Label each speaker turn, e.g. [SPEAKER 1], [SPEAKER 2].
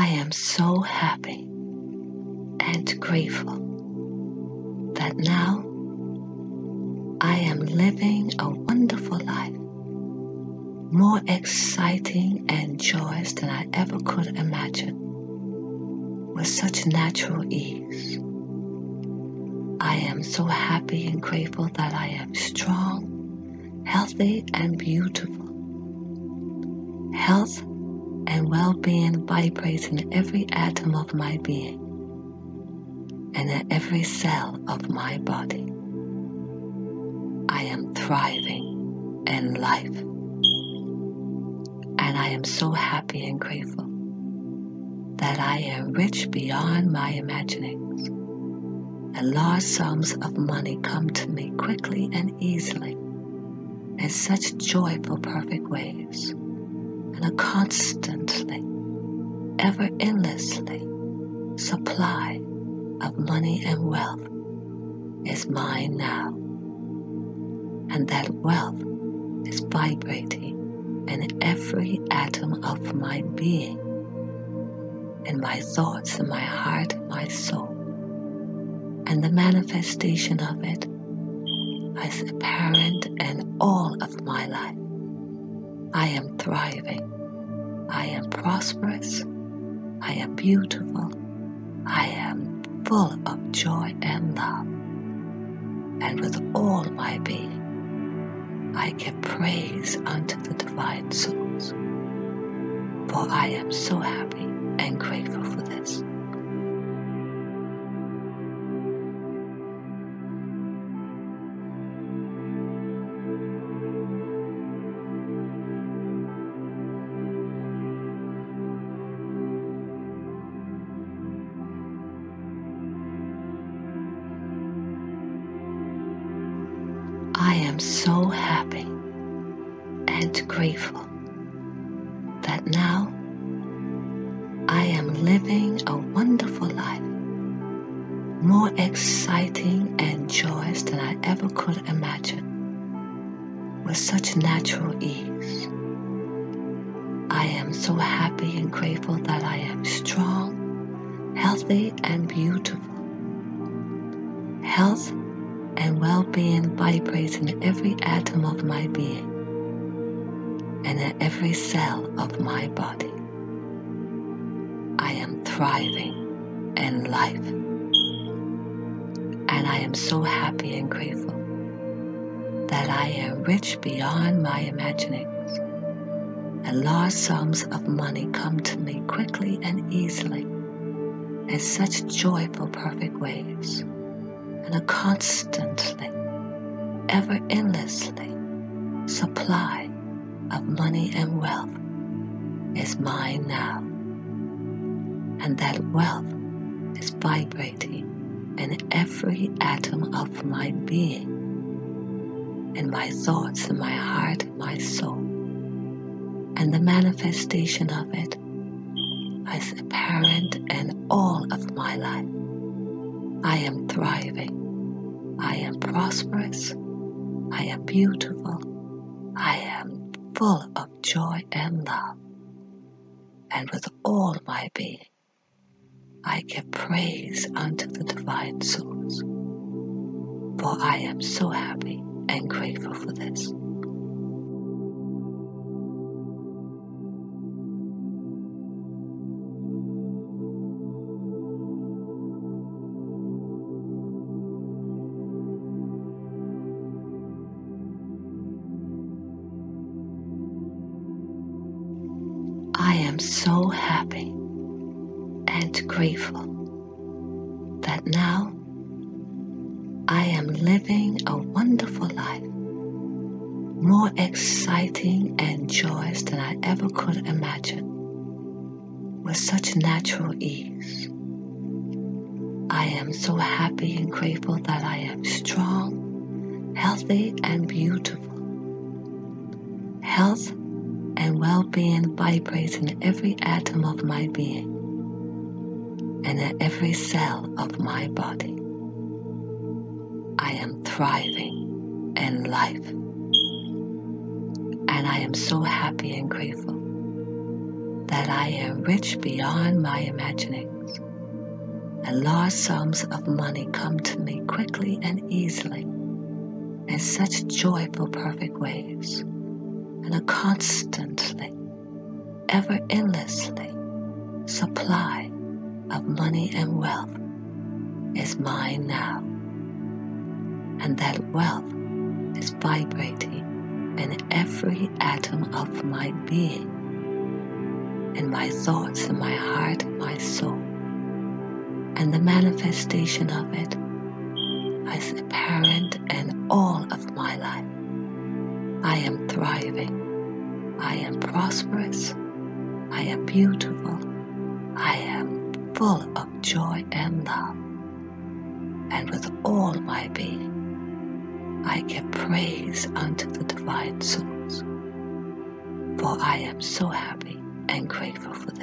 [SPEAKER 1] I am so happy and grateful that now I am living a wonderful life, more exciting and joyous than I ever could imagine, with such natural ease. I am so happy and grateful that I am strong, healthy, and beautiful. Health and well being vibrates in every atom of my being and in every cell of my body. I am thriving in life. And I am so happy and grateful that I am rich beyond my imaginings. And large sums of money come to me quickly and easily in such joyful, perfect ways a constantly, ever endlessly supply of money and wealth is mine now. And that wealth is vibrating in every atom of my being, in my thoughts, in my heart, my soul. And the manifestation of it is apparent in all of my life. I am thriving. I am prosperous. I am beautiful. I am full of joy and love. And with all my being, I give praise unto the divine source. For I am so happy and grateful for this. I am so happy and grateful that now I am living a wonderful life, more exciting and joyous than I ever could imagine, with such natural ease. I am so happy and grateful that I am strong, healthy, and beautiful. Health and well being vibrates in every atom of my being and in every cell of my body. I am thriving in life. And I am so happy and grateful that I am rich beyond my imaginings. And large sums of money come to me quickly and easily in such joyful, perfect ways and a constantly, ever endlessly supply of money and wealth is mine now. And that wealth is vibrating in every atom of my being, in my thoughts, in my heart, my soul. And the manifestation of it is apparent in all of my life. I am thriving. I am prosperous. I am beautiful. I am full of joy and love. And with all my being, I give praise unto the divine source. For I am so happy and grateful for this. I am so happy and grateful that now I am living a wonderful life, more exciting and joyous than I ever could imagine, with such natural ease. I am so happy and grateful that I am strong, healthy, and beautiful. Health well being vibrates in every atom of my being and in every cell of my body. I am thriving in life. And I am so happy and grateful that I am rich beyond my imaginings, and large sums of money come to me quickly and easily in such joyful, perfect waves, and a constantly, ever endlessly supply of money and wealth is mine now, and that wealth is vibrating in every atom of my being, in my thoughts, in my heart, in my soul. And the manifestation of it is apparent in all of my life. I am thriving. I am prosperous. I am beautiful. I am full of joy and love. And with all my being, I give praise unto the divine source, for I am so happy and grateful for.